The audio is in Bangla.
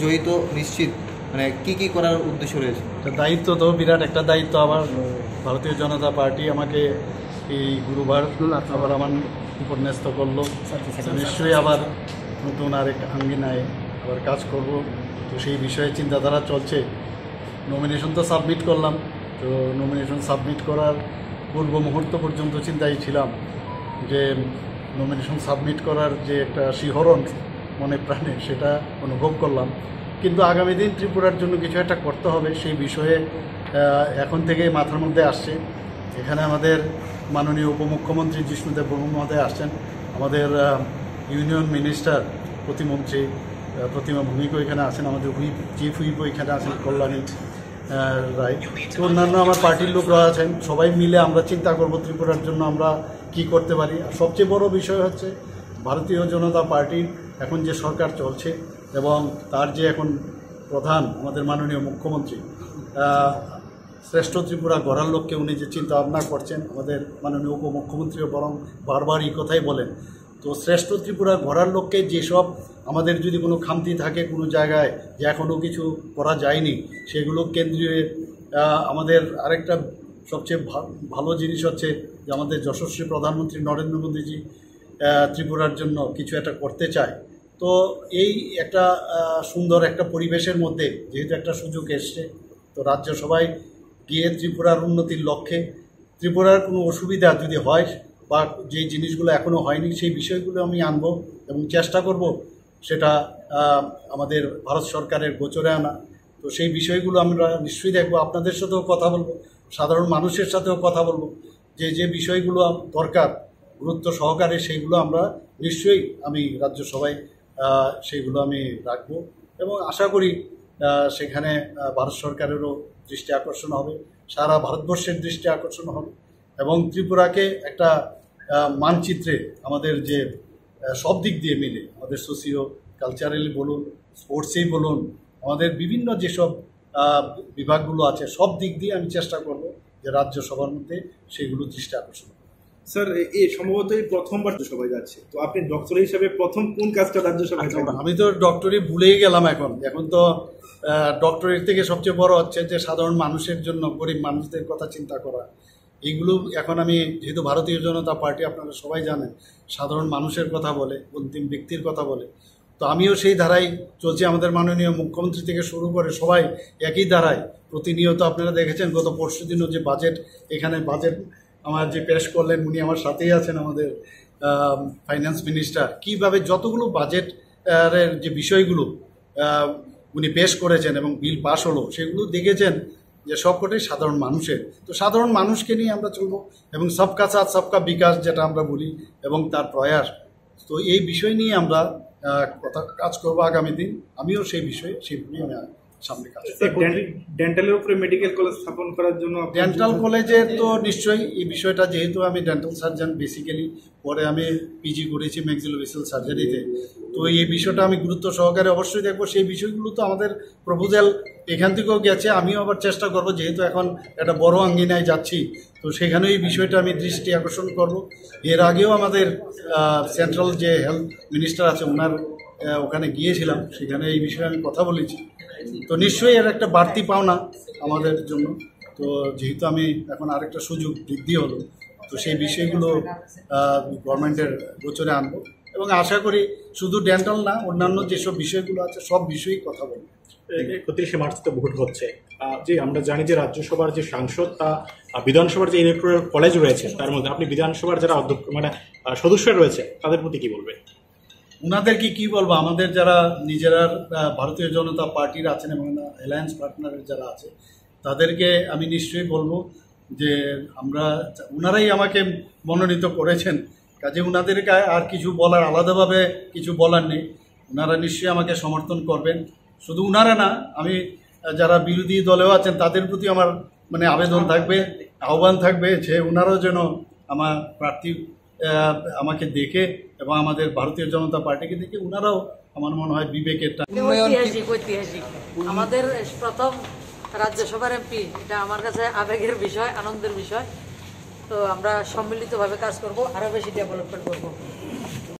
জয়ী নিশ্চিত মানে কি কি করার উদ্দেশ্য রয়েছে? দায়িত্ব তো, বিরাট একটা দায়িত্ব আমার। ভারতীয় জনতা পার্টি আমাকে এই গুরুবার আবার আমার উপর ন্যস্ত করল নিশ্চয়ই আবার নতুন আরেক আঙ্গিনায় আবার কাজ করব। তো সেই বিষয়ে চিন্তাধারা চলছে। নমিনেশন তো সাবমিট করলাম। তো নমিনেশন সাবমিট করার পূর্ব মুহূর্ত পর্যন্ত চিন্তায় ছিলাম যে নমিনেশন সাবমিট করার যে একটা শিহরণ মনে প্রাণে সেটা অনুভব করলাম। কিন্তু আগামী দিন ত্রিপুরার জন্য কিছু একটা করতে হবে সেই বিষয়ে এখন থেকেই মাথার মধ্যে আসছে। এখানে আমাদের মাননীয় উপমুখ্যমন্ত্রী জিষ্ণুদেব বর্মা মহোদয় আসছেন। আমাদের ইউনিয়ন মিনিস্টার প্রতিমন্ত্রী প্রতিমা ভূমিকও এখানে আছেন। আমাদের হুইপ, চিফ হুইপও এখানে আছেন, কল্যাণী। রায় তো অন্যান্য আমার পার্টির লোকরা আছেন, সবাই মিলে আমরা চিন্তা করব ত্রিপুরার জন্য আমরা কি করতে পারি। আর সবচেয়ে বড় বিষয় হচ্ছে ভারতীয় জনতা পার্টির এখন যে সরকার চলছে এবং তার যে এখন প্রধান আমাদের মাননীয় মুখ্যমন্ত্রী শ্রেষ্ঠ ত্রিপুরা গড়ার লক্ষ্যে উনি যে চিন্তা ভাবনা করছেন, আমাদের মাননীয় উপমুখ্যমন্ত্রীও বরং বারবার এই কথাই বলেন তো শ্রেষ্ঠ ত্রিপুরা ঘোরার লক্ষ্যে যেসব আমাদের যদি কোনো খামতি থাকে কোনো জায়গায় যে এখনও কিছু করা যায়নি, সেগুলো কেন্দ্রীয় আমাদের আরেকটা সবচেয়ে ভালো জিনিস হচ্ছে যে আমাদের যশস্বী প্রধানমন্ত্রী নরেন্দ্র মোদীজি ত্রিপুরার জন্য কিছু একটা করতে চায়। তো এই একটা সুন্দর একটা পরিবেশের মধ্যে যেহেতু একটা সুযোগ এসছে, তো রাজ্য সবাই গিয়ে ত্রিপুরার উন্নতির লক্ষ্যে, ত্রিপুরার কোনো অসুবিধা যদি হয় বা যে জিনিসগুলো এখনও হয়নি, সেই বিষয়গুলো আমি আনব এবং চেষ্টা করব সেটা আমাদের ভারত সরকারের গোচরে আনা। তো সেই বিষয়গুলো আমরা নিশ্চয়ই দেখব। আপনাদের সাথেও কথা বলব, সাধারণ মানুষের সাথেও কথা বলব। যে যে বিষয়গুলো দরকার, গুরুত্ব সহকারে সেইগুলো আমরা নিশ্চয়ই আমি রাজ্যসভায় সেইগুলো আমি রাখব এবং আশা করি সেখানে ভারত সরকারেরও দৃষ্টি আকর্ষণ হবে, সারা ভারতবর্ষের দৃষ্টি আকর্ষণ হবে এবং ত্রিপুরাকে একটা মানচিত্রে আমাদের যে সব দিক দিয়ে মিলে আমাদের সোসিও কালচারালি বলুন স্পোর্টসেই বলুন আমাদের বিভিন্ন যেসব বিভাগগুলো আছে সব দিক দিয়ে আমি চেষ্টা করব যে রাজ্যসভার মধ্যে সেগুলো দৃষ্টি আকর্ষণ স্যার এই সম্ভবত এই প্রথমবার সবাই যাচ্ছে। তো আপনি ডক্টর হিসেবে প্রথম কোন কাজটা রাজ্যসভায় করবেন আমি তো ডক্টরি ভুলেই গেলাম এখন। এখন তো ডক্টরের থেকে সবচেয়ে বড় হচ্ছে যে সাধারণ মানুষের জন্য গরিব মানুষদের কথা চিন্তা করা। এইগুলো এখন আমি, যেহেতু ভারতীয় জনতা পার্টি, আপনারা সবাই জানেন, সাধারণ মানুষের কথা বলে, অন্তিম ব্যক্তির কথা বলে। তো আমিও সেই ধারায় চলছি, আমাদের মাননীয় মুখ্যমন্ত্রী থেকে শুরু করে সবাই একই ধারায় প্রতিনিয়ত আপনারা দেখেছেন, গত পরশু দিনও যে বাজেট এখানে বাজেট আমার যে পেশ করলেন, উনি আমার সাথেই আছেন আমাদের ফাইন্যান্স মিনিস্টার কীভাবে যতগুলো বাজেট যে বিষয়গুলো উনি পেশ করেছেন এবং বিল পাশ হলো, সেগুলো দেখেছেন যে সবকটাই সাধারণ মানুষের। তো সাধারণ মানুষকে নিয়ে আমরা চলব এবং সবকা সাথ, সবকা বিকাশ যেটা আমরা বলি এবং তার প্রয়াস। তো এই বিষয় নিয়ে আমরা কথা কাজ করব আগামী দিন। আমিও সেই বিষয়ে, সেই নিয়ে আমি সামনে কাজ ডেন্টালের উপরে মেডিকেল কলেজ স্থাপন করার জন্য ডেন্টাল কলেজে তো নিশ্চয়ই এই বিষয়টা যেহেতু আমি ডেন্টাল সার্জন বেসিক্যালি পরে আমি পিজি করেছি ম্যাক্সিলোভেসিয়াল সার্জারিতে তো এই বিষয়টা আমি গুরুত্ব সহকারে অবশ্যই দেখব। সেই বিষয়গুলো তো আমাদের প্রপোজাল এখান থেকেও গেছে। আমিও আবার চেষ্টা করব যেহেতু এখন একটা বড় আঙ্গিনায় যাচ্ছি তো সেখানে এই বিষয়টা আমি দৃষ্টি আকর্ষণ করব। এর আগেও আমাদের সেন্ট্রাল যে হেলথ মিনিস্টার আছে ওনার ওখানে গিয়েছিলাম। সেখানে এই বিষয়ে আমি কথা বলেছি। তো নিশ্চয়ই এর একটা বাড়তি পাওনা আমাদের জন্য। তো যেহেতু আমি এখন আরেকটা সুযোগ বৃদ্ধি হলো, তো সেই বিষয়গুলো গভর্নমেন্টের গোচরে আনব। এবং আশা করি শুধু ডেন্টাল না, অন্যান্য যেসব বিষয়গুলো আছে, সব বিষয়েই কথা বলব। একত্রিশে মার্চ তো ভোট হচ্ছে। যে আমরা জানি যে রাজ্যসভার যে সাংসদ তা বিধানসভার যে ইলেকট্রাল কলেজ রয়েছে, তার মধ্যে আপনি বিধানসভার যারা অধ্যক্ষ মানে সদস্য রয়েছে, তাদের প্রতি কি বলবেন? ওনাদেরকে কি বলব? আমাদের যারা নিজেরা ভারতীয় জনতা পার্টির আছেন এবং অ্যালায়েন্স পার্টনারের যারা আছে, তাদেরকে আমি নিশ্চয়ই বলব যে আমরা ওনারাই আমাকে মনোনীত করেছেন। কাজে ওনাদেরকে আর কিছু বলার, আলাদাভাবে কিছু বলার নেই। ওনারা নিশ্চয়ই আমাকে সমর্থন করবেন। শুধু ওনারা না, আমি যারা বিরোধী দলেও আছেন, তাদের প্রতি আমার মানে আবেদন থাকবে, আহ্বান থাকবে যে ওনারাও যেন আমার প্রার্থী আমাকে দেখে এবং আমাদের ভারতীয় জনতা পার্টিকে দেখে ওনারাও আমার মনে হয় বিবেকের টা- ঐতিহাসিক ঐতিহাসিক। আমাদের প্রথম রাজ্যসভার এমপি এটা আমার কাছে আবেগের বিষয় আনন্দের বিষয়। তো আমরা সম্মিলিতভাবে কাজ করব আরও বেশি ডেভেলপমেন্ট করব।